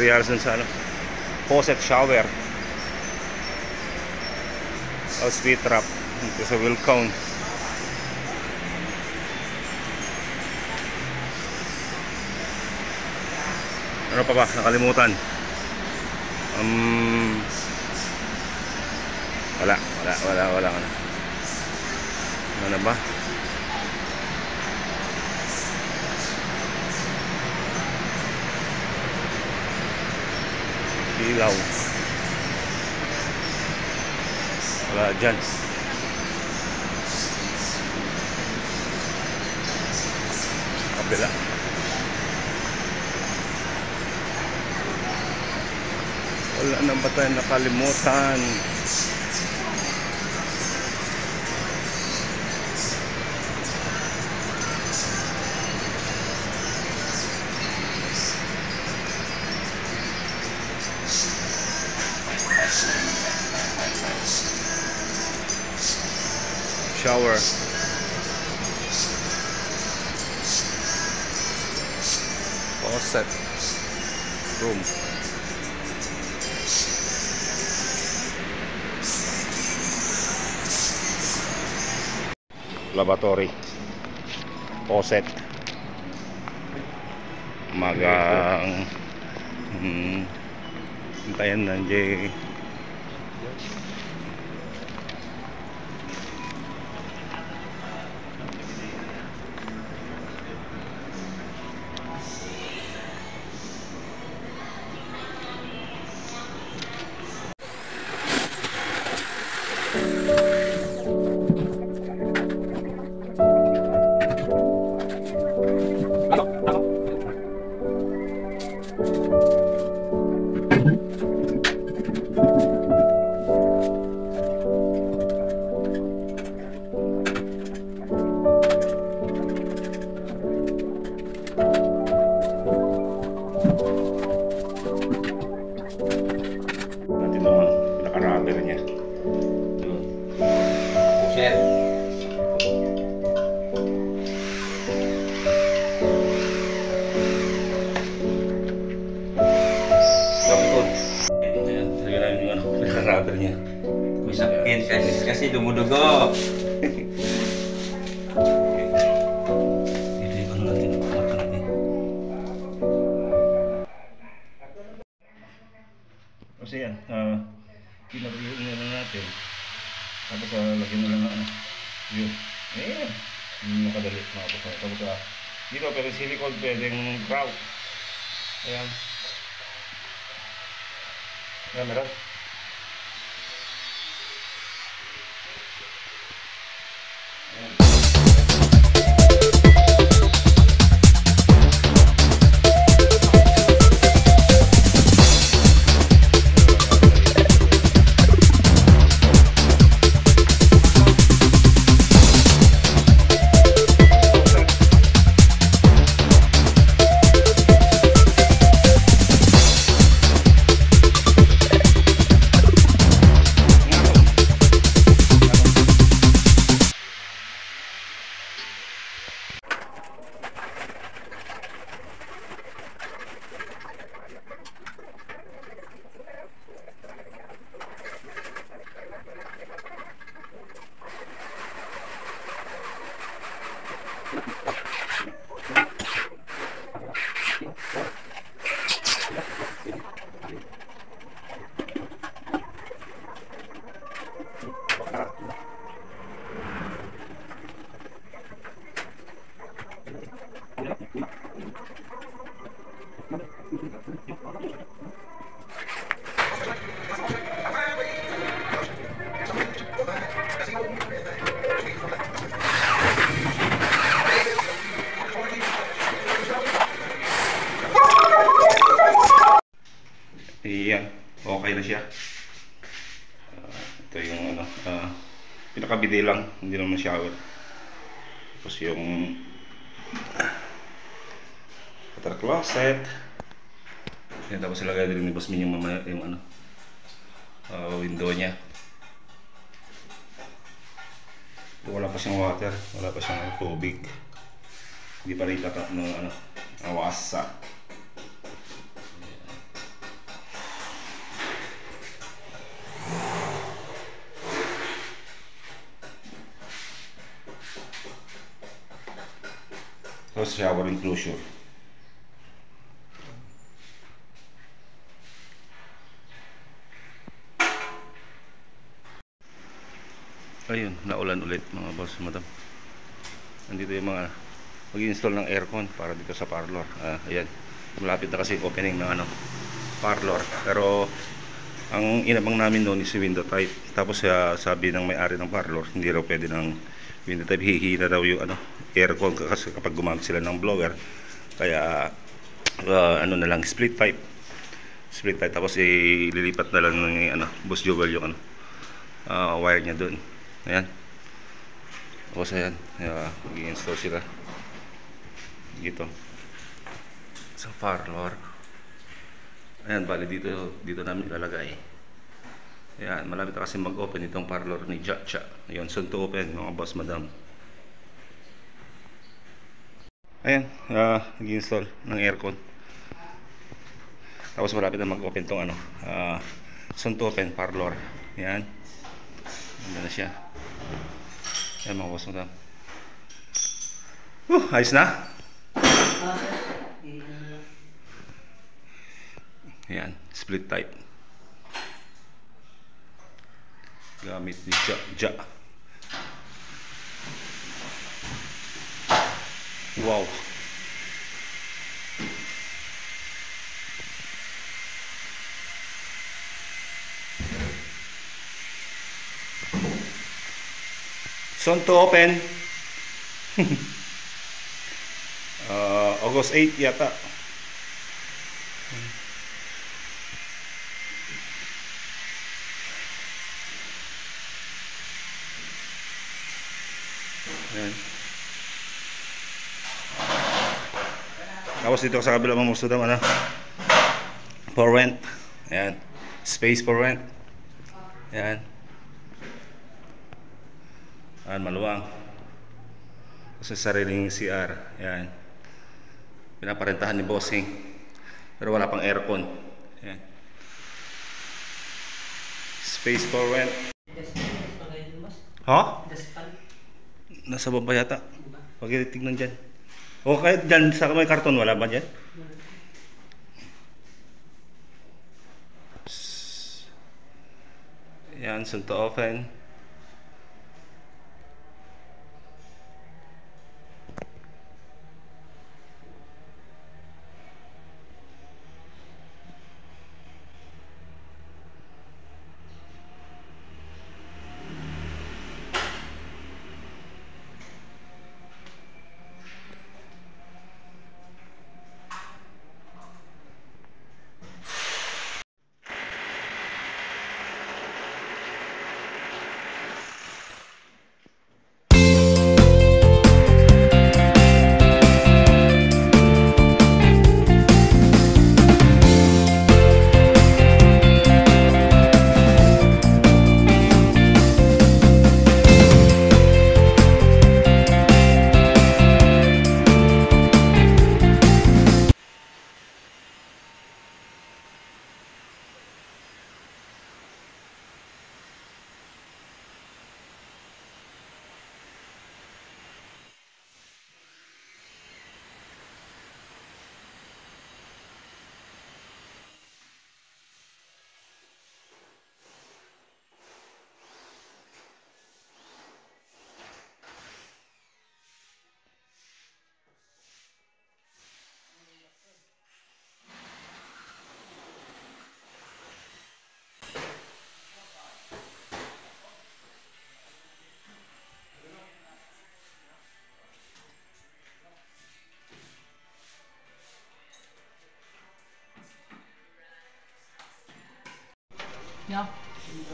Cereals dun sa ano. Faucet shower. O speed trap. Dito sa Wilcom. Ano pa ba? Nakalimutan. Um, wala, wala, wala, wala, wala. Ano na ba? Ilaw. Wala dyan. Kabila wala na ba tayo nakalimutan shower faucet room. Lavatory faucet magang. Hmm, hintayan na Kasi yan, uh, pinag-iyon na lang natin. Tapos uh, lagyan mo lang ng ano, yun. Ayan. Hindi makadali mga kapatid. Tapos uh, dito, pero silicone pwedeng grout. Ayan. Ayan, meron. Pinakabide lang, hindi naman shower. Tapos yung water closet. Yan, tapos ilagay din ni Boss yung, mamaya, yung ano, ah, window niya. Wala pa siyang water, wala pa siyang tubig. Hindi pa rin tatak ng ano, awasa. Tapos shower enclosure. Ayun, naulan ulit mga boss, madam. Nandito yung mga mag-install ng aircon para dito sa parlor. Ah, ayan. Malapit na kasi opening ng ano, parlor. Pero ang inabang namin noon is window type. Tapos uh, sabi ng may-ari ng parlor, hindi raw pwede ng window type. Hihina raw yung ano, aircon kasi kapag gumamit sila ng blower. Kaya uh, ano na lang, split type. Split type. Tapos ililipat na lang ng ano, Boss Joel yung ano, uh, wire niya doon. Ayan. Tapos ayan, uh, mag-install sila dito sa parlor. Ayan, bali dito dito namin ilalagay. Ayan, malapit na kasi mag-open itong parlor ni Jacha. Ayun, soon to open mga boss madam. Ayan, uh, nag-install ng aircon. Tapos malapit na mag-open tong ano, uh, soon to open parlor. Ayan. Ayan na siya. Ayan mga boss madam. Uh, ayos na? Ayan, split type. Gamit ni Ja. ja. Wow. Soon to open. uh, August 8 yata. Ayan. Tapos dito sa kabila mga musudam, ano? For rent. Ayan. Space for rent. Ayan. Ayan, maluwang. Kasi sariling CR. Ayan. Pinaparentahan ni Bossing. Pero wala pang aircon. Ayan. Space for rent. Ha? Nasa baba yata. Huwag yung tignan dyan. O kahit dyan sa may karton, wala ba dyan? Yan, soon to open.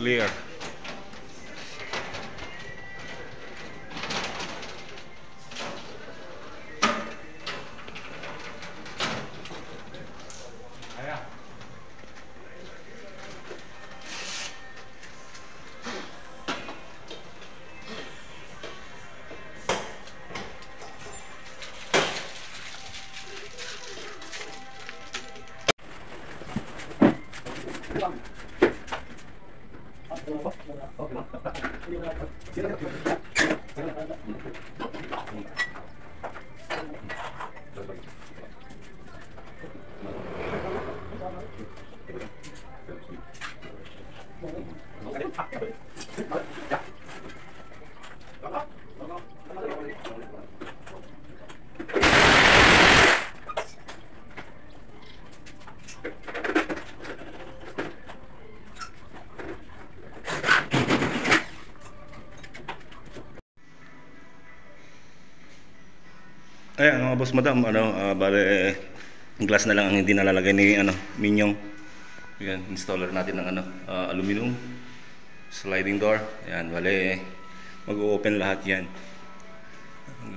Clear. Boss madam, ano, ah, bale, glass na lang ang hindi nalalagay ni, ano, Minyong. Ayan, installer natin ng, ano, ah, aluminum. Sliding door. Ayan, bale, mag-open lahat yan.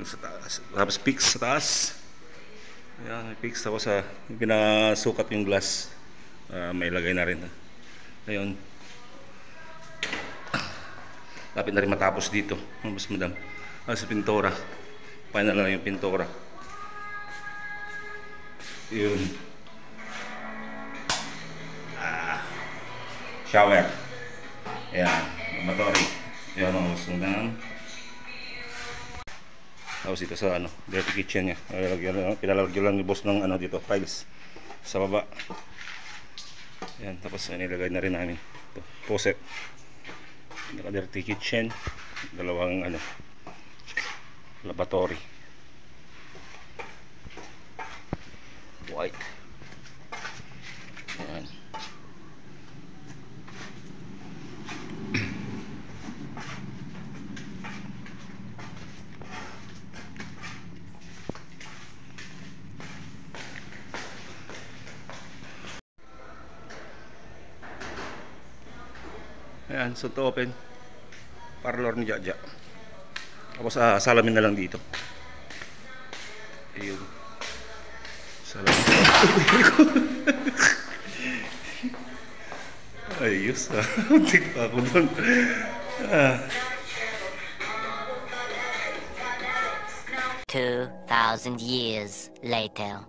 Sa taas. Tapos fix sa taas. May fix. Tapos sa, pinasukat yung glass. Ah, may lagay na rin. Ayun. Lapit na rin matapos dito, boss madam. Ah, sa pintora. Final na lang yung pintura. Yun. Ah. Shower. Ayan. Lavatory. Yan ang gusto na. Tapos ito sa ano, dirty kitchen niya. Pinalagyan, pinalagyan lang ni boss ng ano dito, files sa baba. Yan, tapos nilagay na rin namin. Ito, faucet. Naka dirty kitchen. Dalawang ano, laboratory white Ayan. Ayan, so to open parlor ni Jaja tapos ah, salamin na lang dito. Ayun. Ayos ah. Muntik pa ako doon. Ah. 2,000 years later.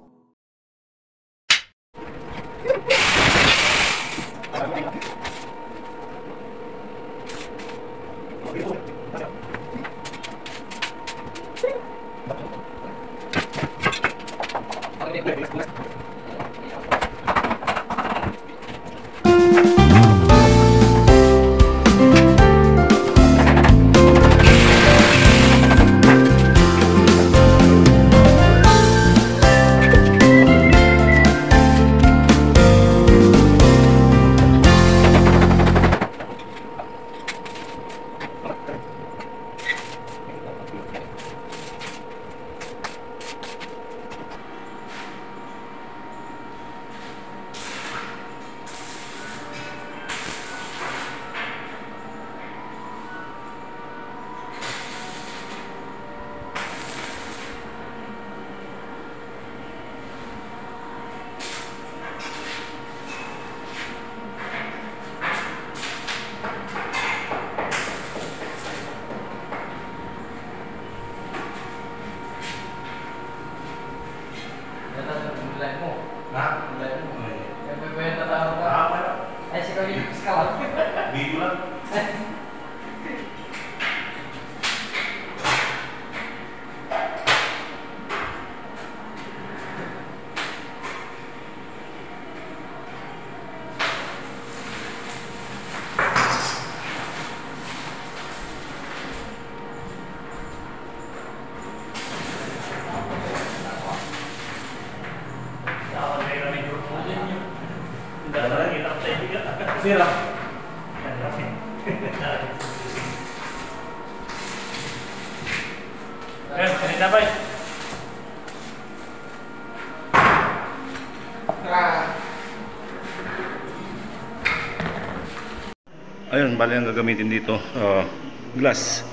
Bali ang gagamitin dito, ah, glass.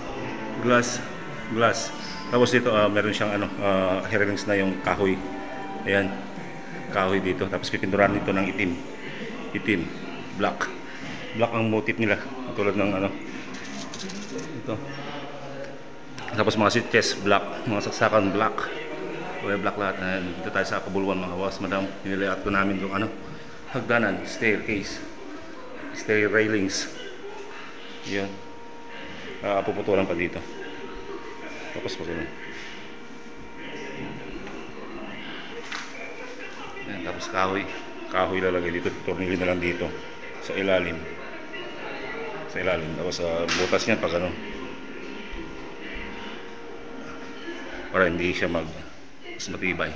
Glass, glass. Tapos dito, ah, meron siyang ano, uh, herrings na yung kahoy. Ayan, kahoy dito. Tapos pipinturan dito ng itim. Itim, black. Black ang motif nila. Tulad ng ano, ito. Tapos mga sitches, black. Mga saksakan, black. Kulay black lahat. Ayan, dito tayo sa kabuluan mga kawas. Madam, nililayout ko namin yung ano, hagdanan, staircase, stair railings. Yun. Uh, puputulan pa dito. Tapos pa ganun. Yan, tapos kahoy. Kahoy lalagay dito. Tornilyo na lang dito. Sa ilalim. Sa ilalim. Tapos sa butas niya pag ano. Para hindi siya mag mas matibay.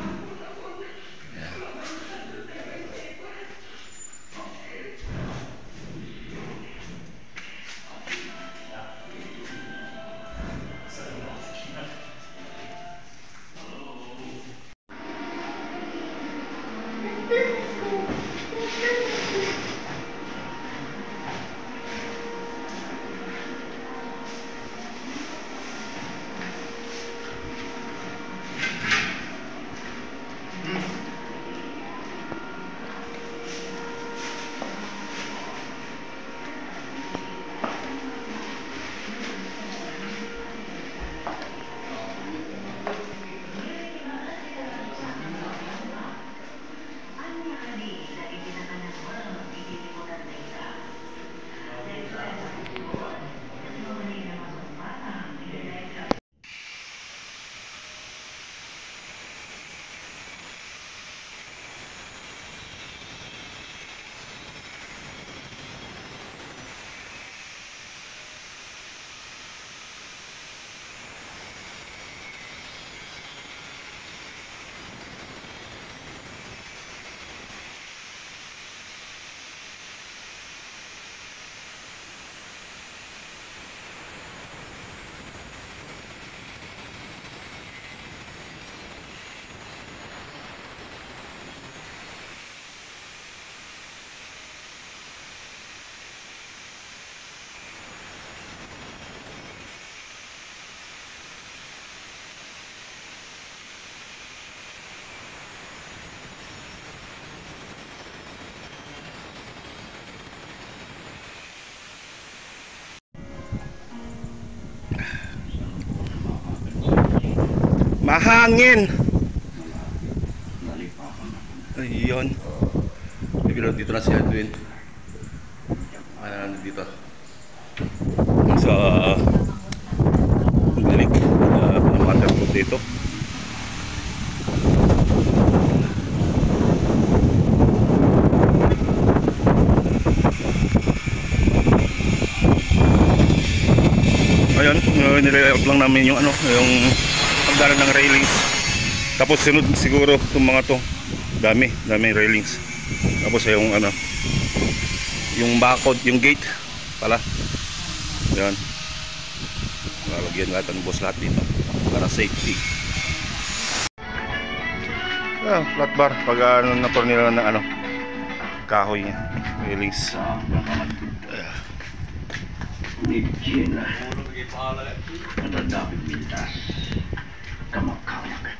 Mahangin. Ayun. Pero dito na si Edwin. Ayan, dito. Sa dinig uh, dito. Uh, nilayout lang namin yung ano, yung pagdala ng railings. Tapos sunod siguro itong mga to. Dami, dami railings. Tapos yung ano, yung bakod, yung gate pala. Yan. Lalagyan lahat ng boss lahat dito para safety. Ah, flat bar pag ano na nila na ano kahoy railings. Nijin na. Nadadapit mintas. Kamakamak.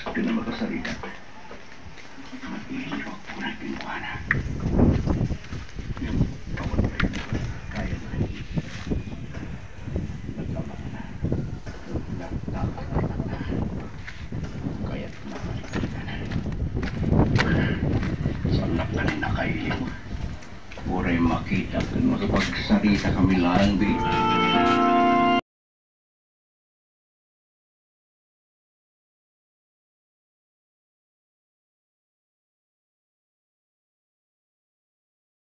Sakto na makasalita.